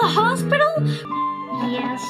the hospital? Yes.